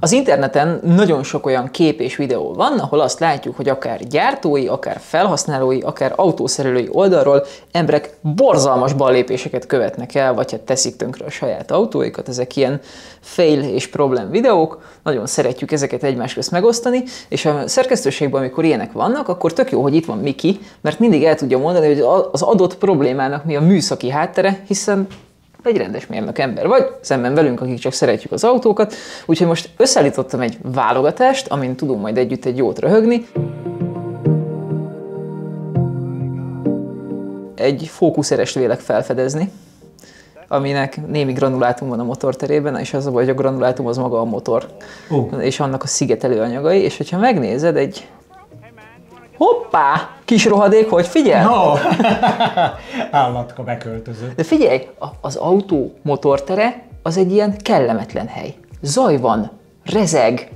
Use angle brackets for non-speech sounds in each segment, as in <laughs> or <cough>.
Az interneten nagyon sok olyan kép és videó van, ahol azt látjuk, hogy akár gyártói, akár felhasználói, akár autószerelői oldalról emberek borzalmas ballépéseket követnek el, vagy hát teszik tönkre a saját autóikat. Ezek ilyen fail és problem videók, nagyon szeretjük ezeket egymás közt megosztani, és a szerkesztőségben, amikor ilyenek vannak, akkor tök jó, hogy itt van Miki, mert mindig el tudja mondani, hogy az adott problémának mi a műszaki háttere, hiszen egy rendes mérnök ember vagy, szemben velünk, akik csak szeretjük az autókat. Úgyhogy most összeállítottam egy válogatást, amin tudunk majd együtt egy jót röhögni. Egy fókuszerest vélek felfedezni, aminek némi granulátum van a motorterében, és az a baj, hogy a granulátum az maga a motor, uh. és annak a szigetelő anyagai, és hogyha megnézed, egy Hoppá! Kis rohadék, hogy figyelj! No. <laughs> Állatka beköltözött. De figyelj, az autó motortere az egy ilyen kellemetlen hely. Zaj van, rezeg,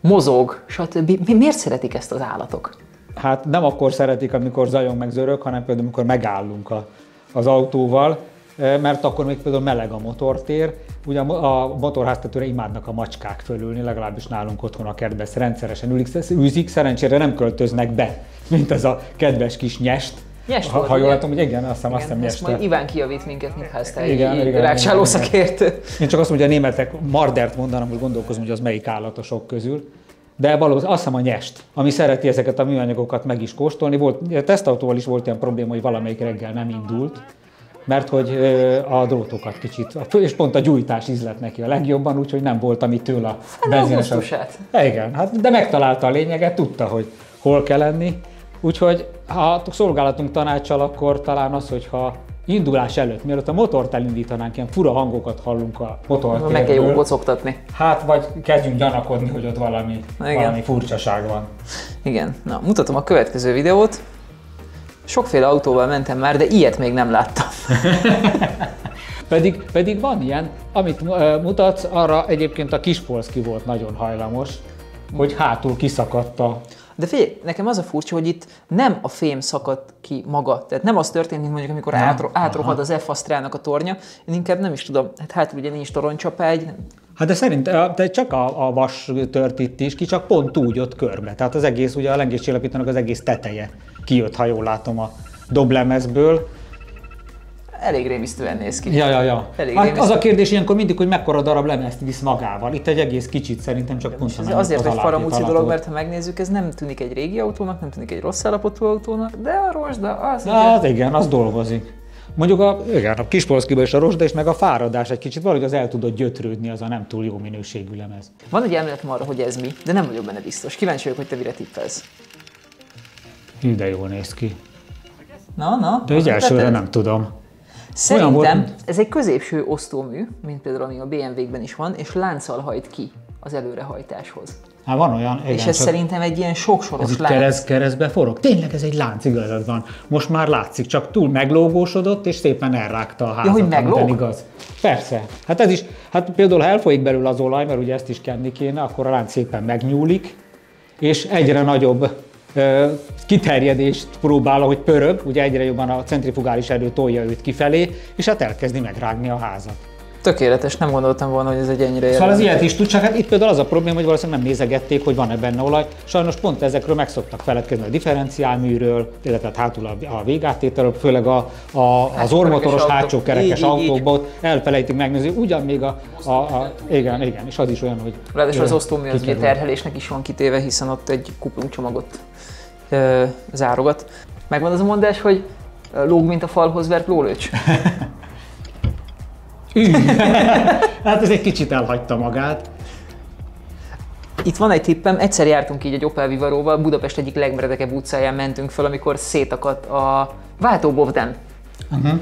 mozog, stb. Mi, miért szeretik ezt az állatok? Hát nem akkor szeretik, amikor zajong meg zörög, hanem például amikor megállunk a, az autóval, mert akkor még például meleg a motortér, Ugye a motorháztetőre imádnak a macskák fölülni, legalábbis nálunk otthon a kertben rendszeresen ülik, űzik, szerencsére nem költöznek be, <laughs> mint ez a kedves kis nyest. Nyest ha, volt, ha jól látom, hogy igen, azt hiszem, azt hiszem nyest. Majd Iván kijavít minket, mint háztály, igen, igen, igen, rákcsáló szakértő. Én csak azt mondom, hogy a németek mardert mondanak, hogy gondolkozom, hogy az melyik állatosok közül. De valószínűleg azt hiszem a nyest, ami szereti ezeket a műanyagokat meg is kóstolni. Volt, a tesztautóval is volt ilyen probléma, hogy valamelyik reggel nem indult, mert hogy a drótokat kicsit, és pont a gyújtás ízlet neki a legjobban, úgyhogy nem volt, ami tőle a benzines. Igen, hát, de megtalálta a lényeget, tudta, hogy hol kell lenni. Úgyhogy ha a szolgálatunk tanácsal, akkor talán az, hogyha indulás előtt, mielőtt a motort elindítanánk, ilyen fura hangokat hallunk a motortérből. Meg kell jó kocogtatni. Hát, vagy kezdjünk gyanakodni, hogy ott valami, Igen. valami furcsaság van. Igen. Na, mutatom a következő videót. Sokféle autóval mentem már, de ilyet még nem láttam. <laughs> pedig, pedig van ilyen, amit mutatsz, arra egyébként a Kispolszki volt nagyon hajlamos, hogy hátul kiszakadt a de figyelj, nekem az a furcsa, hogy itt nem a fém szakadt ki maga. Tehát nem az történt, mint mondjuk, amikor átro- átrohad az f a tornya. Én inkább nem is tudom, hát hátul ugye nincs toronycsapágy. Hát de szerint de csak a, a vas tört itt is ki, csak pont úgy ott körbe. Tehát az egész, ugye a lengéscsillapítónak az egész teteje kijött, ha jól látom a doblemezből. Elég rémisztően néz ki. Ja, ja, ja. Elég hát az a kérdés ilyenkor mindig, hogy mekkora darab lemezt visz magával. Itt egy egész kicsit szerintem csak pont Ez azért egy faramúci dolog, mert ha megnézzük, ez nem tűnik egy régi autónak, nem tűnik egy rossz állapotú autónak, de a rozsda az... De hát igen, az dolgozik. Mondjuk a, igen, a Kispolszkiban is a rozsda és meg a fáradás egy kicsit valahogy az el tudott gyötrődni, az a nem túl jó minőségű lemez. Van egy emléletem arra, hogy ez mi, de nem vagyok benne biztos. Kíváncsi vagyok, hogy te mire tippelsz. De jól néz ki. Na, na. De egy elsőre nem tudom. Szerintem volt, ez egy középső osztómű, mint például ami a BMW-kben is van, és lánccal hajt ki az előrehajtáshoz. Hát van olyan, igen, És ez szerintem egy ilyen soksoros ez lánc. Kereszt, keresztbe forog. Tényleg ez egy lánc, igazad van. Most már látszik, csak túl meglógósodott, és szépen elrágta a házat. Ja, hogy meglóg? igaz. Persze. Hát ez is, hát például ha elfolyik belül az olaj, mert ugye ezt is kenni kéne, akkor a lánc szépen megnyúlik, és egyre nagyobb kiterjedést próbál, hogy pörög, ugye egyre jobban a centrifugális erő tolja őt kifelé, és hát elkezdi megrágni a házat. Tökéletes, nem gondoltam volna, hogy ez egy ennyire Szóval az ilyet is tud, csak hát itt például az a probléma, hogy valószínűleg nem nézegették, hogy van-e benne olaj. Sajnos pont ezekről meg szoktak feledkezni a differenciálműről, illetve hát hátul a, a végáttételről, főleg a, a, az ormotoros hátsó kerekes autókból elfelejtik megnézni, ugyan még a, a, a, igen, igen, és az is olyan, hogy... Ráadásul az osztómű az ugye terhelésnek is van kitéve, hiszen ott egy kuplungcsomagot zárogat. Megvan az a mondás, hogy lóg, mint a falhoz vert lólőcs. <laughs> <laughs> <laughs> hát ez egy kicsit elhagyta magát. Itt van egy tippem, egyszer jártunk így egy Opel Vivaróval, Budapest egyik legmeredekebb utcáján mentünk fel, amikor szétakadt a váltóbovden. Uh-huh.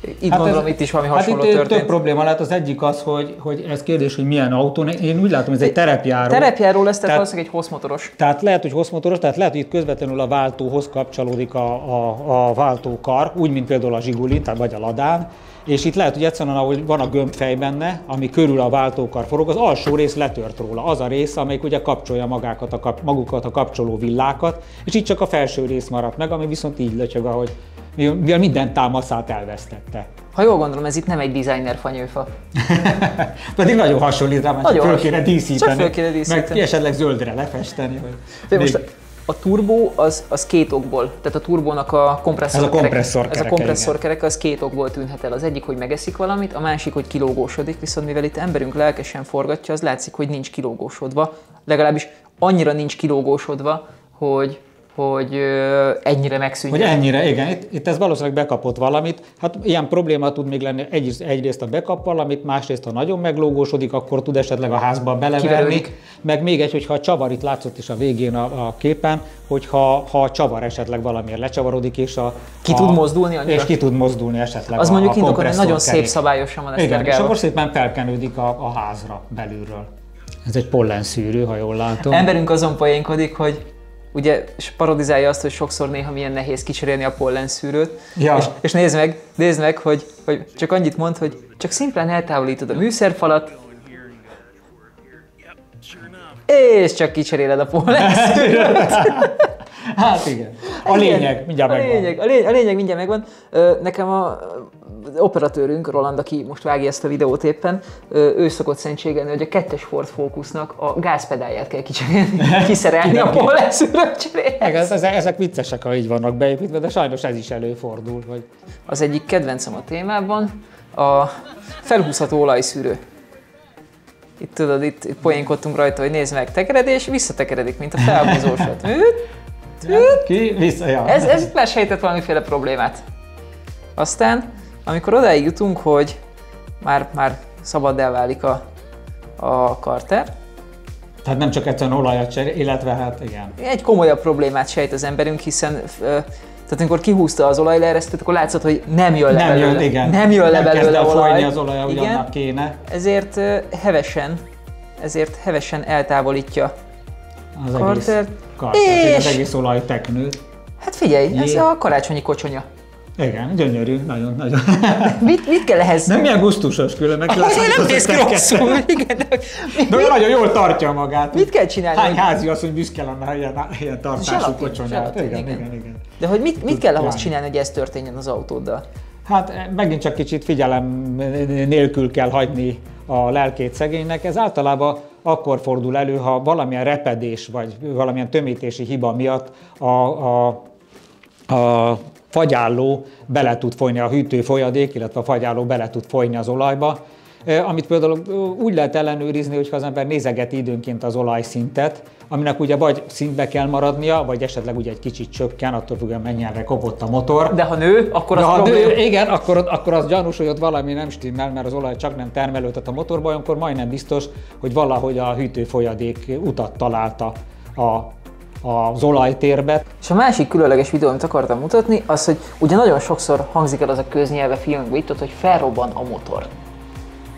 Itt hát gondolom, ez, itt is valami hát hasonló itt történt. több probléma lehet. Az egyik az, hogy, hogy ez kérdés, hogy milyen autó. Én úgy látom, ez egy terepjáró. Terepjáró lesz, tehát valószínűleg egy hosszmotoros. Tehát lehet, hogy hosszmotoros, tehát lehet, hogy itt közvetlenül a váltóhoz kapcsolódik a, a, a váltókar, úgy, mint például a Zsiguli, tehát vagy a Ladán, és itt lehet, hogy egyszerűen, ahogy van a gömbfej benne, ami körül a váltókar forog, az alsó rész letört róla. Az a rész, amelyik ugye kapcsolja magákat a kap, magukat a kapcsoló villákat, és itt csak a felső rész maradt meg, ami viszont így lötyög, ahogy mivel minden támaszát elvesztette. Ha jól gondolom, ez itt nem egy designer fanyőfa. <laughs> Pedig nagyon hasonlít rá, mert föl kéne díszíteni. Csak föl kéne díszíteni. Meg esetleg zöldre lefesteni. Vagy most a turbó az, az két okból, tehát a turbónak a kompresszor, ez a kompresszor kereke, ez a kompresszor kereke, az két okból tűnhet el. Az egyik, hogy megeszik valamit, a másik, hogy kilógósodik, viszont mivel itt emberünk lelkesen forgatja, az látszik, hogy nincs kilógósodva, legalábbis annyira nincs kilógósodva, hogy, hogy ennyire megszűnjön. Hogy ennyire, igen. Itt, itt ez valószínűleg bekapott valamit. Hát ilyen probléma tud még lenni egy, egyrészt a bekap valamit, másrészt ha nagyon meglógósodik, akkor tud esetleg a házba beleverni. Kiverődik. Meg még egy, hogyha a csavar, itt látszott is a végén a, a képen, hogyha ha a csavar esetleg valamiért lecsavarodik, és a... Ki a, tud mozdulni annyira? És ki tud mozdulni esetleg Az a, mondjuk indokol, hogy nagyon szép szabályosan van ezt Igen, és akkor szépen felkenődik a, a házra belülről. Ez egy pollenszűrő, ha jól látom. Emberünk azon poénkodik, hogy ugye és parodizálja azt, hogy sokszor néha milyen nehéz kicserélni a pollenszűrőt, ja. és, és nézd meg, nézd meg, hogy, hogy csak annyit mond, hogy csak szimplán eltávolítod a műszerfalat, és csak kicseréled a pollenszűrőt. <laughs> Hát igen. A lényeg mindjárt a megvan. Lényeg, a, lényeg, a lényeg mindjárt megvan. Nekem a operatőrünk, Roland, aki most vágja ezt a videót éppen, ő szokott szentségelni, hogy a kettes Ford Focusnak a gázpedáját kell kicserélni, <laughs> kiszerelni a pollenszűrőt cserélni. ezek viccesek, ha így vannak beépítve, de sajnos ez is előfordul. Hogy... Az egyik kedvencem a témában a felhúzható olajszűrő. Itt tudod, itt, itt poénkodtunk rajta, hogy nézd meg, tekered, és visszatekeredik, mint a felhúzósat. <laughs> Ki? Vissza, ja. Ez, ez lesejtett valamiféle problémát. Aztán, amikor odáig jutunk, hogy már, már szabad elválik a, a karter, tehát nem csak egyszerűen olajat cserél, illetve hát igen. Egy komolyabb problémát sejt az emberünk, hiszen tehát amikor kihúzta az olajleeresztőt, akkor látszott, hogy nem jön le nem belőle. Jön, igen. Nem jön le nem belőle olaj. az olaj, ahogy igen. annak kéne. Ezért hevesen, ezért hevesen eltávolítja az Carter. Egész, Carter és... az egész olajteknőt. Hát figyelj, Jé. ez a karácsonyi kocsonya. Igen, gyönyörű, nagyon, nagyon. <laughs> mit, mit kell ehhez? Nem ilyen gusztusos különben. Azért nem néz ki rosszul. Igen, de, de nagyon jól tartja magát. Mit kell csinálni? Hány házi az, hogy büszke lenne ilyen, ilyen tartású kocsonyát. Igen, igen, igen, igen. De hogy mit, mit kell ahhoz csinálni, hogy ez történjen az autóddal? Hát megint csak kicsit figyelem nélkül kell hagyni a lelkét szegénynek. Ez általában akkor fordul elő, ha valamilyen repedés vagy valamilyen tömítési hiba miatt a, a, a fagyálló bele tud folyni a hűtő folyadék, illetve a fagyálló bele tud folyni az olajba, amit például úgy lehet ellenőrizni, hogyha az ember nézegeti időnként az olajszintet, aminek ugye vagy szintbe kell maradnia, vagy esetleg ugye egy kicsit csökken, attól függően mennyire kopott a motor. De ha nő, akkor az De ha nő, igen, akkor, akkor az gyanús, hogy ott valami nem stimmel, mert az olaj csak nem termelődött a motorba, akkor majdnem biztos, hogy valahogy a hűtőfolyadék utat találta a az olajtérbe. És a másik különleges videó, amit akartam mutatni, az, hogy ugye nagyon sokszor hangzik el az a köznyelve filmekben itt, hogy felrobban a motor.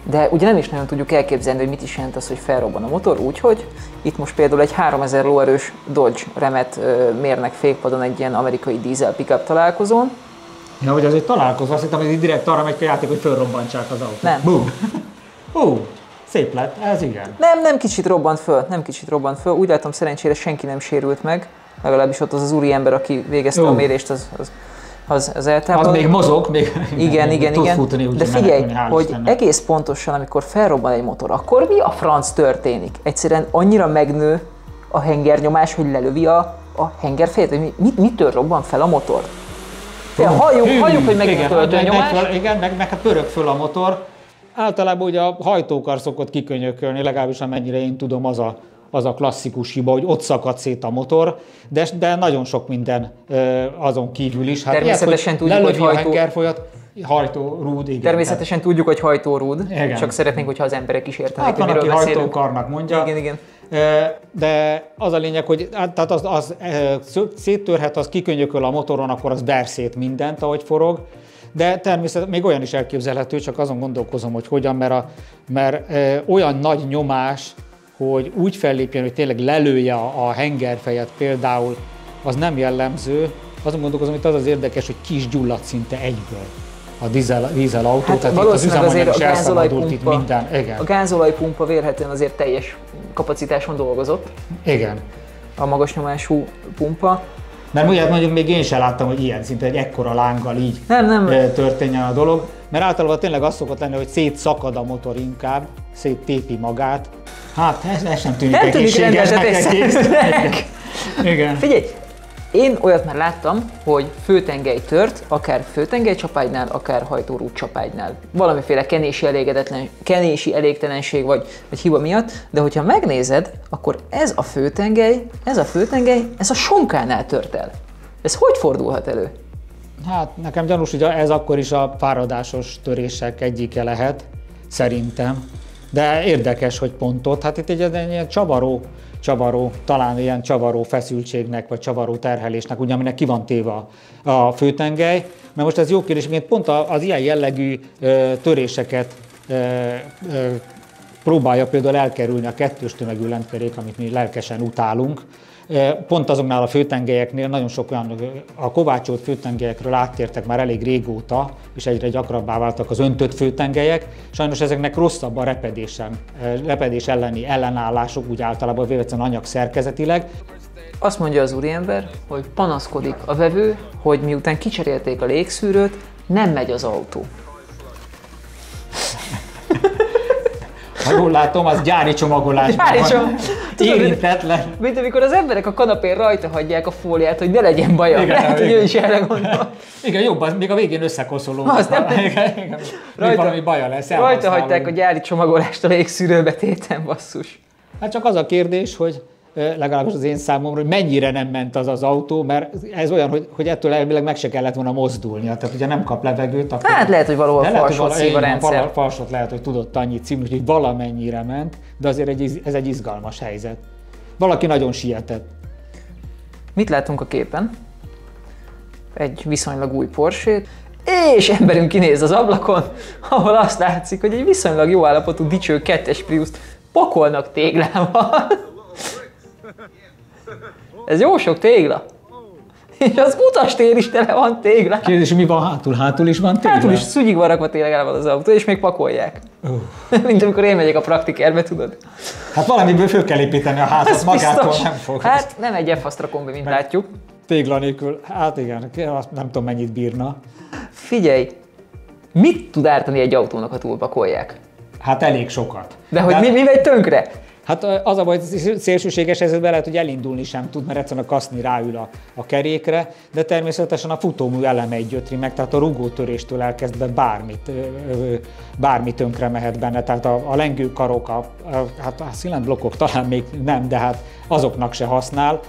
De ugye nem is nagyon tudjuk elképzelni, hogy mit is jelent az, hogy felrobban a motor, úgyhogy itt most például egy 3000 lóerős Dodge Remet mérnek fékpadon egy ilyen amerikai dízel pickup találkozón. Ja, hogy az egy találkozó, azt hittem, hogy direkt arra megy a játék, hogy felrobbantsák az autót. Nem. Boom. Hú, szép lett, ez igen. Nem, nem kicsit robbant föl, nem kicsit robbant föl. Úgy látom, szerencsére senki nem sérült meg, legalábbis ott az az úri ember, aki végezte uh. a mérést, az, az az, az eltávolod. Az még mozog, még igen, <laughs> igen, igen. Futni, De figyelj, hogy Istennek. egész pontosan, amikor felrobban egy motor, akkor mi a franc történik? Egyszerűen annyira megnő a hengernyomás, hogy lelövi a, a hengerfejet, hogy mi, mit, mitől robban fel a motor? Ja, halljuk, Hű, halljuk, hogy megnő a töltőnyomás. Meg, igen, meg, meg hát pörög föl a motor. Általában ugye a hajtókar szokott kikönyökölni, legalábbis amennyire én tudom, az a az a klasszikus hiba, hogy ott szakad szét a motor, de, de nagyon sok minden azon kívül is. Hát Természetesen ilyet, tudjuk, hogy hajtó... hengerfolyat, hajtórúd, igen. Természetesen tehát... tudjuk, hogy hajtórúd, igen. csak szeretnénk, hogyha az emberek is értenek, hát, hogy miről aki beszélünk. hajtókarnak mondja. Igen, igen. De az a lényeg, hogy tehát az, az, széttörhet, az kikönyököl a motoron, akkor az berszét mindent, ahogy forog. De természetesen még olyan is elképzelhető, csak azon gondolkozom, hogy hogyan, mert, a, mert olyan nagy nyomás, hogy úgy fellépjen, hogy tényleg lelője a hengerfejet például, az nem jellemző. Azon gondolkozom, hogy az az érdekes, hogy kis gyullad szinte egyből. a dízel, dízel autó, Hát tehát itt az üzemanyag a is elszabadult itt minden. Igen, a gázolajpumpa vélhetően azért teljes kapacitáson dolgozott, igen. a magas nyomású pumpa. Mert ugye mondjuk még én sem láttam, hogy ilyen szinte egy ekkora lánggal így Nem, nem. történjen a dolog. Mert általában tényleg az szokott lenni, hogy szétszakad a motor inkább, széttépi magát. Hát ez, ez sem tűnik Nem tűnik rendezetésnek. Igen. Figyelj, én olyat már láttam, hogy főtengely tört, akár főtengely csapágynál, akár hajtórút csapágynál. Valamiféle kenési, elégedetlen, kenési elégtelenség vagy, vagy hiba miatt, de hogyha megnézed, akkor ez a főtengely, ez a főtengely, ez a sonkánál tört el. Ez hogy fordulhat elő? Hát nekem gyanús, hogy ez akkor is a fáradásos törések egyike lehet, szerintem. De érdekes, hogy pont ott. Hát itt egy, egy ilyen csavaró, csavaró, talán ilyen csavaró feszültségnek, vagy csavaró terhelésnek, ugye, aminek ki van téve a, a főtengely. Mert most ez jó kérdés, mert pont az ilyen jellegű ö, töréseket ö, ö, próbálja például elkerülni a kettős tömegű lentkerék, amit mi lelkesen utálunk. E, Pont azoknál a főtengelyeknél nagyon sok olyan, a kovácsolt főtengelyekről áttértek már elég régóta, és egyre gyakrabbá váltak az öntött főtengelyek. Sajnos ezeknek rosszabb a repedésem, e, repedés elleni ellenállásuk, úgy általában véve anyag szerkezetileg. Azt mondja az úriember, hogy panaszkodik a vevő, hogy miután kicserélték a légszűrőt, nem megy az autó. Ha jól látom, az gyári csomagolás. Gyári csomag- Tudod, Érintetlen. Mint amikor az emberek a kanapén rajta hagyják a fóliát, hogy ne legyen baja. Igen, Lehet, hogy igen. ő is erre gondol. Igen, jobb, az még a végén összekoszoló. Az nem- igen, igen. Rajta- valami baja lesz. Rajta hagyták a gyári csomagolást a légszűrőbe téten, basszus. Hát csak az a kérdés, hogy legalábbis az én számomra, hogy mennyire nem ment az az autó, mert ez olyan, hogy, hogy ettől elvileg meg se kellett volna mozdulnia. Tehát ugye nem kap levegőt, akkor... Hát lehet, hogy valahol falsot szív a rendszer. Falsot lehet, hogy tudott annyit szívni, hogy valamennyire ment, de azért egy, ez egy izgalmas helyzet. Valaki nagyon sietett. Mit látunk a képen? Egy viszonylag új Porsche, és emberünk kinéz az ablakon, ahol azt látszik, hogy egy viszonylag jó állapotú dicső kettes Prius-t pakolnak téglával. Ez jó sok tégla. <laughs> És az utastér is tele van téglával. Kérdés, mi van hátul? Hátul is van tégla? Hátul is szügyig van rakva téglával az autó, és még pakolják. <laughs> Mint amikor én megyek a praktikerbe, tudod? Hát valamiből föl kell építeni a házat, Ez magától biztos. nem fog. Hát nem egy f rakom be, mint látjuk. Tégla nélkül, hát igen, nem tudom mennyit bírna. Figyelj, mit tud ártani egy autónak, ha túlpakolják? Hát elég sokat. De hogy hát, mi, mi megy tönkre? Hát az a baj, hogy szélsőséges esetben lehet, hogy elindulni sem tud, mert egyszerűen a kaszni ráül a, a kerékre, de természetesen a futómű elemei gyötri meg, tehát a rugótöréstől elkezdve bármit, bármi tönkre mehet benne, tehát a, a lengőkarok, a, a, hát a szilendblokkok talán még nem, de hát azoknak se használ,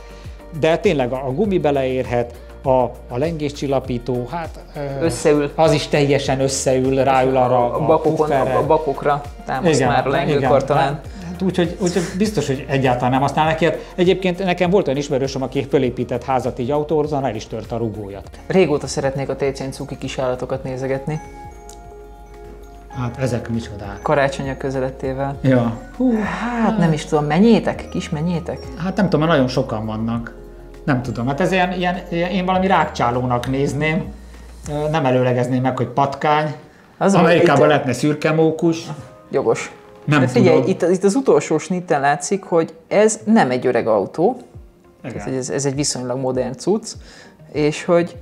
de tényleg a, a gumi beleérhet, a, a lengéscsillapító, hát Összeül. az is teljesen összeül, ráül arra A bakokon, pufferre. a bakokra támaszt már a lengőkar talán. Hát úgyhogy, úgyhogy biztos, hogy egyáltalán nem használnak ilyet. Egyébként nekem volt olyan ismerősöm, aki fölépített házat így autórzan, el is tört a rugója. Régóta szeretnék a TC-n cuki kisállatokat nézegetni, Hát ezek micsodák. karácsonyok közelettével. Ja. Hú, Hát nem is tudom, menjétek? Kis menjétek? hát nem tudom, mert nagyon sokan vannak. Nem tudom, hát ez ilyen, ilyen, én valami rákcsálónak nézném. Nem előlegezném meg, hogy patkány. Az, Amerikában lehetne szürke mókus. Jogos. Nem De figyelj, tudom. itt, itt az utolsó snitten látszik, hogy ez nem egy öreg autó, Igen. tehát ez, ez egy viszonylag modern cucc, és hogy...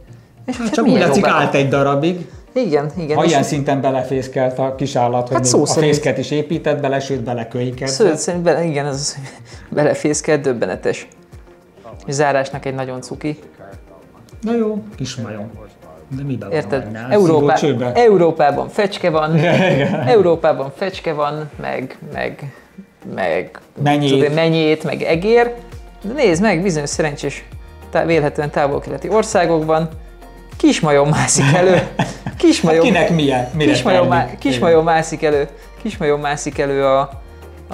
És hogy Hát csak úgy látszik, állt egy darabig. Igen, igen. Ha ilyen szinten belefészkelt a kis állat, hogy Hát szó a szerint. fészket is épített bele, sőt belekölyket. Szőt, szerint bele, igen, ez az, hogy belefészkel, döbbenetes. És zárásnak egy nagyon cuki. Na jó, kis majom. De miben Érted? van? Európá? Európában fecske van. <laughs> Európában fecske van, meg, meg, meg Menyét. tudod, menyét, meg egér. De nézd meg, bizonyos szerencsés, tá- vélhetően távol-keleti országokban kismajom mászik elő. <laughs> Kismajom, Kinek milyen? Mire kismajom, má, kismajom mászik elő, kismajom mászik elő a,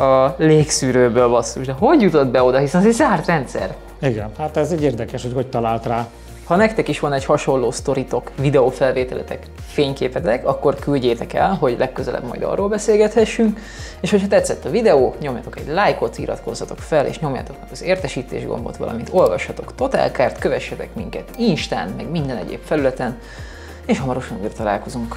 a légszűrőből basszus. De hogy jutott be oda, hiszen ez egy zárt rendszer. Igen, hát ez egy érdekes, hogy hogy talált rá. Ha nektek is van egy hasonló sztoritok, videófelvételetek, fényképetek, akkor küldjétek el, hogy legközelebb majd arról beszélgethessünk. És hogyha tetszett a videó, nyomjatok egy lájkot, iratkozzatok fel, és nyomjátok meg az értesítés gombot, valamint olvassatok Totálkárt, kövessetek minket Instán, meg minden egyéb felületen. és hamarosan újra találkozunk.